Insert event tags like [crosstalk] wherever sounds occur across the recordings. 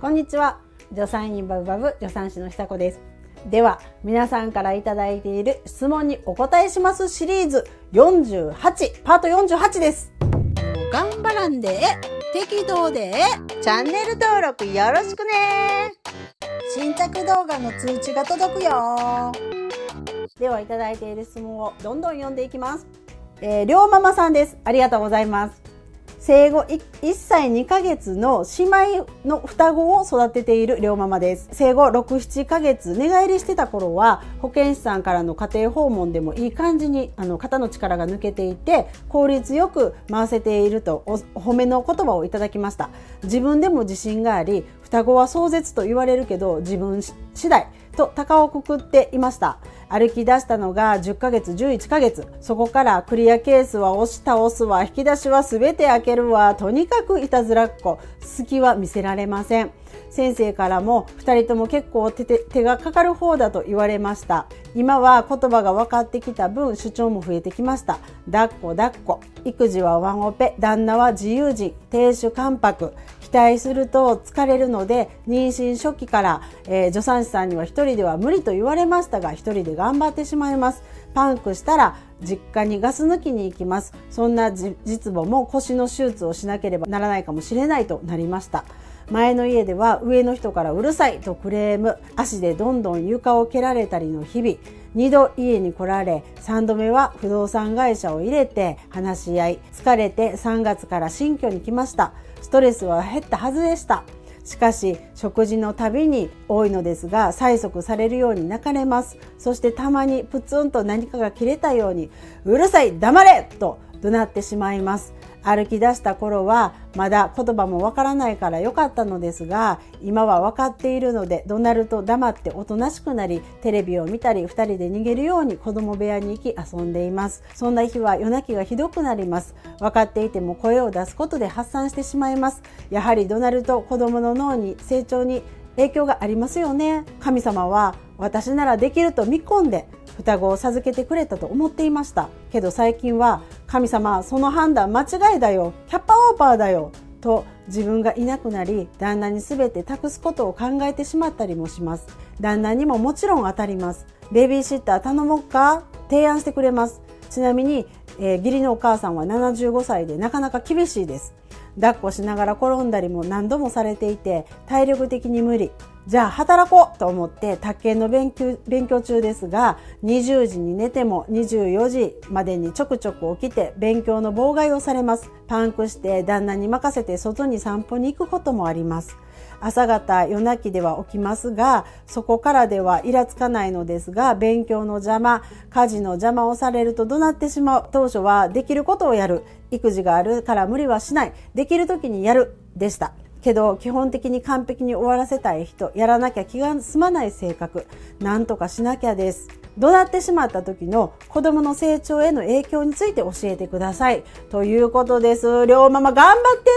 こんにちは。助産院バブバブ助産師の久子です。では皆さんからいただいている質問にお答えしますシリーズ48パート48です。頑張らんで適当でチャンネル登録よろしくね。新着動画の通知が届くよ。ではいただいている質問をどんどん読んでいきます。えー、りょうママさんです。ありがとうございます生後 1, 1歳2ヶ月の姉妹の双子を育てている両ママです。生後6、7ヶ月寝返りしてた頃は保健師さんからの家庭訪問でもいい感じにあの肩の力が抜けていて効率よく回せているとお褒めの言葉をいただきました。自分でも自信があり双子は壮絶と言われるけど自分次第と高をくくっていました。歩き出したのが10ヶ月、11ヶ月。そこからクリアケースは押し倒すわ、引き出しは全て開けるわ、とにかくいたずらっ子。隙は見せられません。先生からも2人とも結構手がかかる方だと言われました。今は言葉が分かってきた分主張も増えてきました。抱っこ抱っこ。育児はワンオペ。旦那は自由人。亭主関白。期待すると疲れるので妊娠初期から、えー、助産師さんには1人では無理と言われましたが1人で頑張ってしまいます。パンクしたら実家にガス抜きに行きます。そんな実母も腰の手術をしなければならないかもしれないとなりました。前の家では上の人からうるさいとクレーム。足でどんどん床を蹴られたりの日々。2度家に来られ3度目は不動産会社を入れて話し合い。疲れて3月から新居に来ました。ストレスは減ったはずでした。しかし食事のたびに多いのですが催促されるように泣かれます。そしてたまにプツンと何かが切れたようにうるさい黙れ！と怒鳴ってしまいます。歩き出した頃はまだ言葉もわからないからよかったのですが今は分かっているので怒鳴ると黙っておとなしくなりテレビを見たり2人で逃げるように子供部屋に行き遊んでいます。そんな日は夜泣きがひどくなります。分かっていても声を出すことで発散してしまいます。やはり怒鳴ると子供の脳に成長に影響がありますよね。神様は私ならできると見込んで双子を授けてくれたと思っていました。けど最近は神様その判断間違いだよ。キャッパオーバーだよ。と自分がいなくなり旦那に全て託すことを考えてしまったりもします。旦那にももちろん当たります。ベビーシッター頼もうか？提案してくれます。ちなみに、えー、義理のお母さんは75歳でなかなか厳しいです。抱っこしながら転んだりも何度もされていて体力的に無理。じゃあ働こうと思って宅建の勉強勉強中ですが20時に寝ても24時までにちょくちょく起きて勉強の妨害をされます。パンクして旦那に任せて外に散歩に行くこともあります。朝方夜泣きでは起きますがそこからではイラつかないのですが勉強の邪魔家事の邪魔をされると怒鳴ってしまう。当初はできることをやる。育児があるから無理はしない。できる時にやる。でした。けど基本的に完璧に終わらせたい人やらなきゃ気が済まない性格なんとかしなきゃです。怒鳴ってしまった時の子供の成長への影響について教えてください。ということです。両ママ頑張って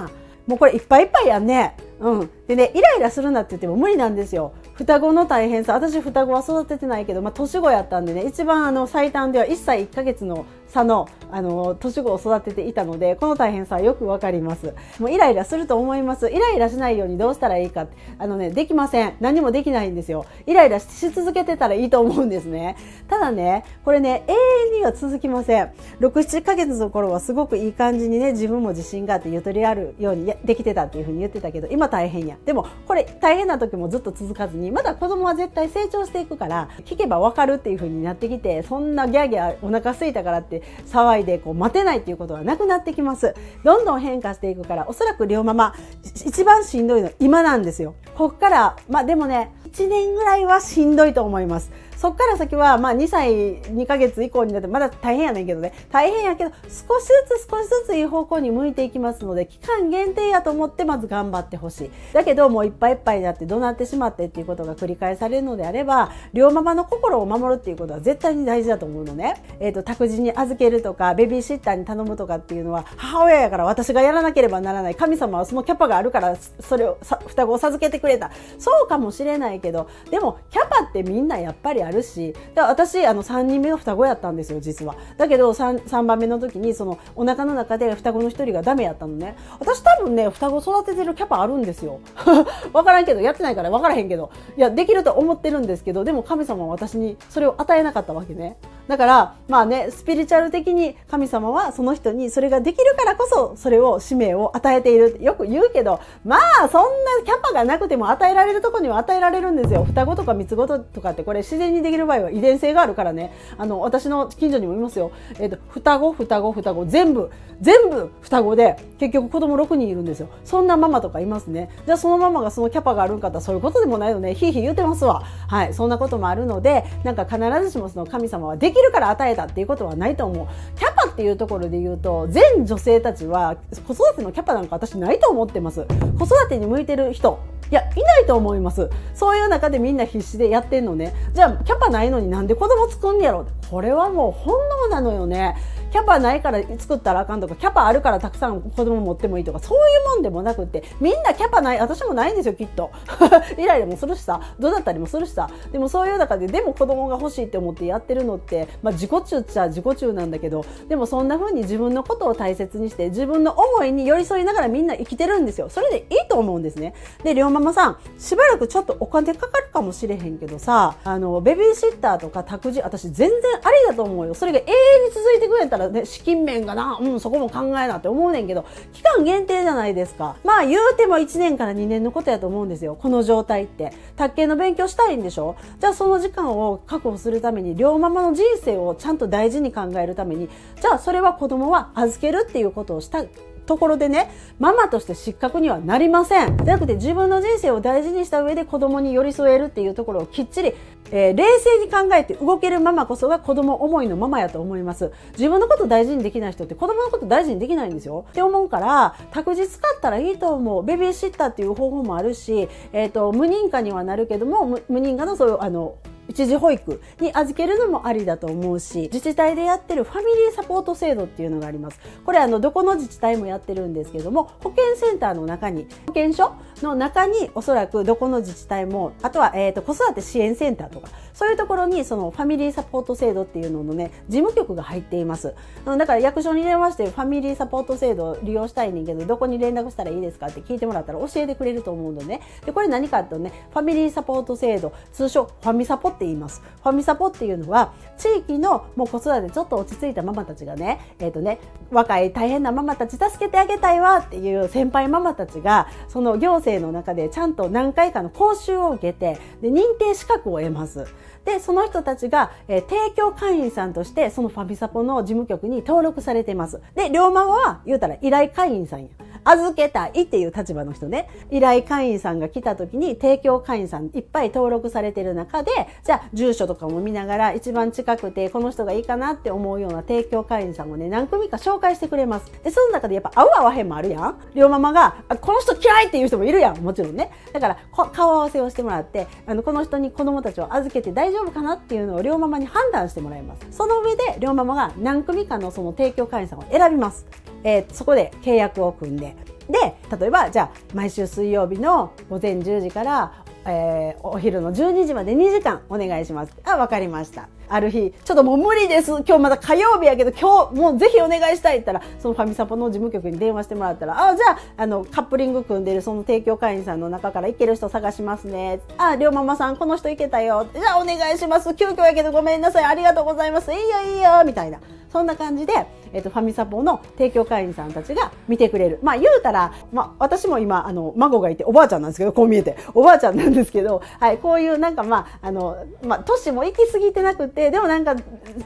んな。もうこれいっぱいいっぱいやんね。うん。でねイライラするなって言っても無理なんですよ。双子の大変さ。私双子は育ててないけど、まあ、年子やったんでね一番あの最短では1歳1ヶ月の差のあの年子を育てていたのでこの大変さはよくわかります。もうイライラすると思います。イライラしないようにどうしたらいいかあのねできません。何もできないんですよ。イライラし続けてたらいいと思うんですね。ただねこれね永遠には続きません。67ヶ月の頃はすごくいい感じにね自分も自信があってゆとりあるようにできてたっていうふうに言ってたけど今大変や。でもこれ大変な時もずっと続かずにまだ子供は絶対成長していくから聞けばわかるっていうふうになってきてそんなギャーギャーお腹すいたからって騒いでこう待てないっていうことはなくなってきます。どんどん変化していくからおそらく両ママ一番しんどいの今なんですよ。こっからまあでもね1年ぐらいはしんどいと思います。そっから先は、まあ、2歳2ヶ月以降になってまだ大変やねんけどね。大変やけど少しずつ少しずついい方向に向いていきますので期間限定やと思ってまず頑張ってほしい。だけどもういっぱいいっぱいになって怒鳴ってしまってっていうことが繰り返されるのであれば両ママの心を守るっていうことは絶対に大事だと思うのね、えーと、託児に預けるとかベビーシッターに頼むとかっていうのは母親やから私がやらなければならない。神様はそのキャパがあるからそれを双子を授けてくれた。そうかもしれないけどでもキャパってみんなやっぱりあるるし、で私、あの、3人目の双子やったんですよ、実は。だけど3、3番目の時に、その、お腹の中で双子の1人がダメやったのね。私多分ね、双子育ててるキャパあるんですよ。[laughs] わからんけど、やってないからわからへんけど。いや、できると思ってるんですけど、でも神様は私にそれを与えなかったわけね。だから、まあね、スピリチュアル的に神様はその人にそれができるからこそ、それを使命を与えているってよく言うけど、まあ、そんなキャパがなくても与えられるとこには与えられるんですよ。双子とか三つ子とかってこれ自然にできる場合は遺伝性があるからね。あの、私の近所にもいますよ。えっ、ー、と、双子、双子、双子、全部、全部双子で、結局子供6人いるんですよ。そんなママとかいますね。じゃあそのママがそのキャパがあるんかったらそういうことでもないのね。ひいひい言うてますわ。はい。そんなこともあるので、なんか必ずしもその神様はできるから与えたっていうことはないと思う。キャパっていうところで言うと、全女性たちは子育てのキャパなんか私ないと思ってます。子育てに向いてる人、いや、いないと思います。そういう中でみんな必死でやってんのね。じゃあ、キャパないのになんで子供作んねやろこれはもう本能なのよね。キャパないから作ったらあかんとか、キャパあるからたくさん子供持ってもいいとか、そういうもんでもなくて、みんなキャパない、私もないんですよ、きっと。[laughs] イライラもするしさ、どうだったりもするしさ。でもそういう中で、でも子供が欲しいって思ってやってるのって、まあ自己中っちゃ自己中なんだけど、でもそんな風に自分のことを大切にして、自分の思いに寄り添いながらみんな生きてるんですよ。それでいいと思うんですね。で、りょうママさん、しばらくちょっとお金かかるかもしれへんけどさ、あの、ベビーシッターとか託児、私全然ありだと思うよ。それが永遠に続いてくれたららね、資金面がな、うん、そこも考えなって思うねんけど、期間限定じゃないですか。まあ言うても1年から2年のことやと思うんですよ。この状態って。卓球の勉強したいんでしょ？じゃあその時間を確保するために、両ママの人生をちゃんと大事に考えるために、じゃあそれは子供は預けるっていうことをしたところでね、ママとして失格にはなりません。じゃなくて自分の人生を大事にした上で子供に寄り添えるっていうところをきっちり、えー、冷静に考えて動けるママこそが子供思いのママやと思います。自分のこと大事にできない人って子供のこと大事にできないんですよ。って思うから、託児使ったらいいと思う。ベビーシッターっていう方法もあるし、えっ、ー、と、無認可にはなるけども、無認可のそういう、あの、一時保育に預けるのもありだと思うし、自治体でやってるファミリーサポート制度っていうのがあります。これあの、どこの自治体もやってるんですけども、保健センターの中に、保健所の中におそらくどこの自治体も、あとは、えっ、ー、と、子育て支援センターとか、そういうところにそのファミリーサポート制度っていうののね、事務局が入っています。だから役所に電話してファミリーサポート制度を利用したいねんけど、どこに連絡したらいいですかって聞いてもらったら教えてくれると思うのね。で、これ何かってね、ファミリーサポート制度、通称ファミサポって言います。ファミサポっていうのは、地域のもう子育てちょっと落ち着いたママたちがね、えっ、ー、とね、若い大変なママたち助けてあげたいわっていう先輩ママたちが、その行政の中でちゃんと何回かの講習を受けて、で、認定資格を得ます。で、その人たちが、えー、提供会員さんとして、そのファミサポの事務局に登録されています。で、両ママは、言うたら依頼会員さんや。預けたいっていう立場の人ね、依頼会員さんが来た時に提供会員さんいっぱい登録されてる中で、じゃあ住所とかも見ながら一番近くてこの人がいいかなって思うような提供会員さんをね、何組か紹介してくれます。で、その中でやっぱ合う合わへんもあるやん。両ママが、この人嫌いっていう人もいるやん。もちろんね。だから、顔合わせをしてもらって、あの、この人に子供たちを預けて大丈夫かなっていうのを両ママに判断してもらいます。その上で、両ママが何組かのその提供会員さんを選びます。えー、そこで契約を組んで、で例えばじゃあ毎週水曜日の午前10時から、えー、お昼の12時まで2時間お願いします。あ、わかりました。ある日、ちょっともう無理です。今日まだ火曜日やけど、今日もうぜひお願いしたいったら、そのファミサポの事務局に電話してもらったら、ああ、じゃあ、あの、カップリング組んでるその提供会員さんの中から行ける人探しますね。ああ、りょうママさん、この人行けたよ。じゃあお願いします。急遽やけどごめんなさい。ありがとうございます。いいよいいよ。みたいな。そんな感じで、えっと、ファミサポの提供会員さんたちが見てくれる。まあ言うたら、まあ私も今、あの、孫がいて、おばあちゃんなんですけど、こう見えて、おばあちゃんなんですけど、はい、こういうなんかまあ、あの、まあ、年も行き過ぎてなくて、ででもなんか、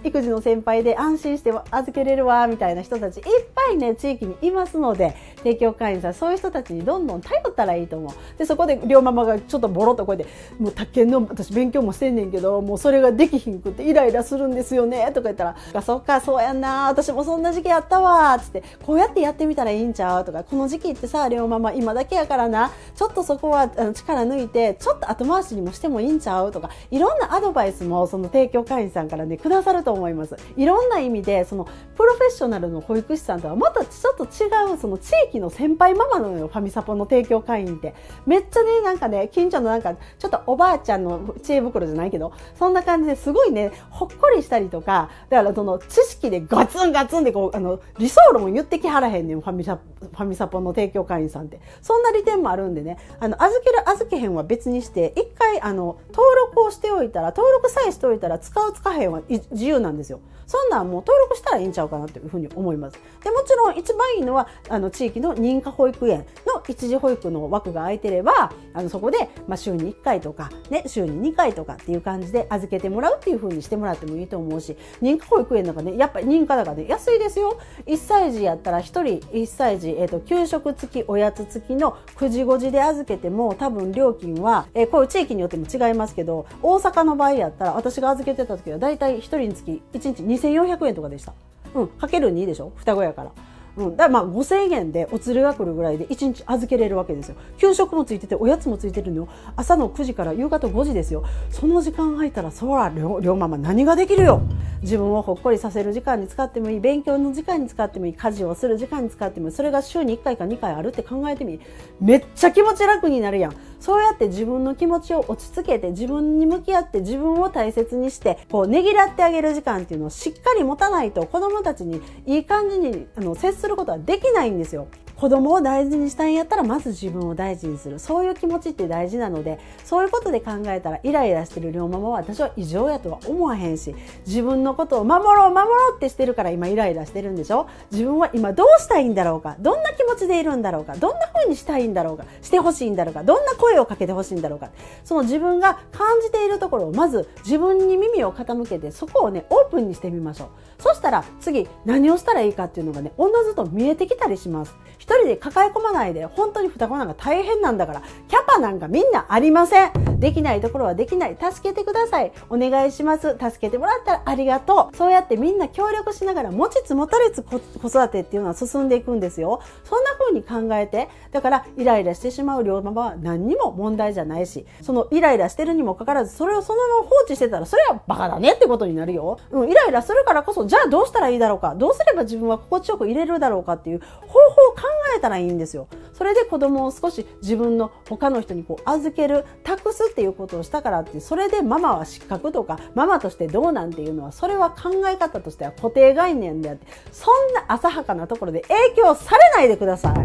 育児の先輩で安心して預けれるわ、みたいな人たちいっぱいね、地域にいますので、提供会員さん、そういう人たちにどんどん頼ったらいいと思う。で、そこで、両ママがちょっとボロっとこうやって、もう宅建の、私勉強もしてんねんけど、もうそれができひんくってイライラするんですよね、とか言ったら、そっか、そうやんな、私もそんな時期あったわ、つって、こうやってやってみたらいいんちゃうとか、この時期ってさ、両ママ今だけやからな、ちょっとそこは力抜いて、ちょっと後回しにもしてもいいんちゃうとか、いろんなアドバイスもその提供会員さんからね、くださると思います。いろんな意味で、その、プロフェッショナルの保育士さんとはまたちょっと違う、その地域の先輩ママなのよ、ファミサポの提供会員って。めっちゃね、なんかね、近所のなんか、ちょっとおばあちゃんの知恵袋じゃないけど、そんな感じですごいね、ほっこりしたりとか、だからその知識でガツンガツンでこう、あの、理想論言ってきはらへんねん、ファミサ、ファミサポの提供会員さんって。そんな利点もあるんでね、あの、預ける預けへんは別にして、一回、あの、登録をしておいたら、登録さえしておいたら、使う使へんは自由なんですよ。そんなんもう登録したらいいんちゃうかなというふうに思います。でもちろん一番いいのはあの地域の認可保育園の一時保育の枠が空いてればあのそこで、まあ、週に1回とか、ね、週に2回とかっていう感じで預けてもらうっていうふうにしてもらってもいいと思うし認可保育園なんかねやっぱり認可だからね安いですよ。1歳児やったら1人1歳児、えーと、給食付きおやつ付きの9時5時で預けても多分料金は、えー、こういう地域によっても違いますけど大阪の場合やったら私が預けてた時はだいたい1人につき1日2400円とかでした。うん、かける2でしょ？双子やから。うん、だからまあ5000円でお釣りが来るぐらいで1日預けれるわけですよ。給食もついてておやつもついてるのよ。朝の9時から夕方5時ですよ。その時間空いたらそら両ママ何ができるよ？自分をほっこりさせる時間に使ってもいい。勉強の時間に使ってもいい。家事をする時間に使ってもいい。それが週に1回か2回あるって考えてみ。めっちゃ気持ち楽になるやん。そうやって自分の気持ちを落ち着けて自分に向き合って自分を大切にしてこうねぎらってあげる時間っていうのをしっかり持たないと子供たちにいい感じにあの接することはできないんですよ。子供を大事にしたいんやったらまず自分を大事にする。そういう気持ちって大事なのでそういうことで考えたらイライラしてる龍ママは私は異常やとは思わへんし自分のことを守ろう守ろうってしてるから今イライラしてるんでしょ？自分は今どうしたいんだろうか？どんな気持ちでいるんだろうか？どんな風にしたいんだろうか？してほしいんだろうか？どんな声をかけてほしいんだろうか？その自分が感じているところをまず自分に耳を傾けてそこをねオープンにしてみましょう。そしたら次何をしたらいいかっていうのがねおのずと見えてきたりします。一人で抱え込まないで、本当に双子なんか大変なんだから、キャパなんかみんなありません。できないところはできない。助けてください。お願いします。助けてもらったらありがとう。そうやってみんな協力しながら持ちつ持たれつ子育てっていうのは進んでいくんですよ。そんな風に考えて、だからイライラしてしまう両ママは何にも問題じゃないし、そのイライラしてるにもかかわらず、それをそのまま放置してたら、それはバカだねってことになるよ。うん、イライラするからこそ、じゃあどうしたらいいだろうか。どうすれば自分は心地よく入れるだろうかっていう方法を考えたらいいんですよ。それで子供を少し自分の他の人にこう預ける、託すっていうことをしたからって、それでママは失格とか、ママとしてどうなんていうのは、それは考え方としては固定概念であって、そんな浅はかなところで影響されないでください。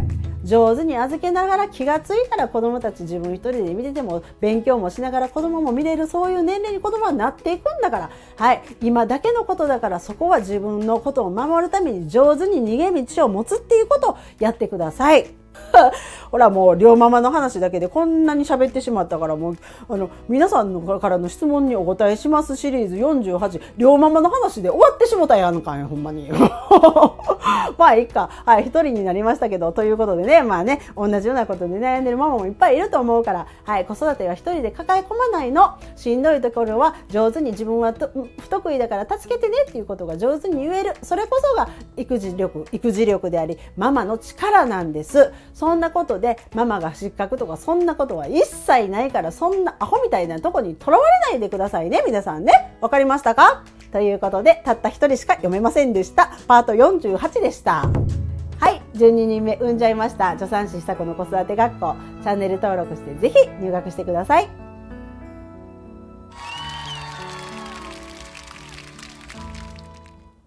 上手に預けながら気がついたら子供たち自分一人で見てても勉強もしながら子供も見れるそういう年齢に子供はなっていくんだからはい今だけのことだからそこは自分のことを守るために上手に逃げ道を持つっていうことをやってください。[laughs] ほらもう、両ママの話だけでこんなに喋ってしまったからもう、あの、皆さんのからの質問にお答えしますシリーズ48、両ママの話で終わってしもたやんかい、ほんまに。[laughs] [laughs] まあ、いいか。はい、一人になりましたけど、ということでね、まあね、同じようなことで悩んでるママもいっぱいいると思うから、はい、子育ては一人で抱え込まないの。しんどいところは上手に自分は不得意だから助けてねっていうことが上手に言える。それこそが育児力、育児力であり、ママの力なんです。そんなことでママが失格とかそんなことは一切ないからそんなアホみたいなとこにとらわれないでくださいね皆さんねわかりましたか？ということでたった一人しか読めませんでした。パート48でした。はい12人目産んじゃいました。助産師久子の子育て学校。チャンネル登録してぜひ入学してください。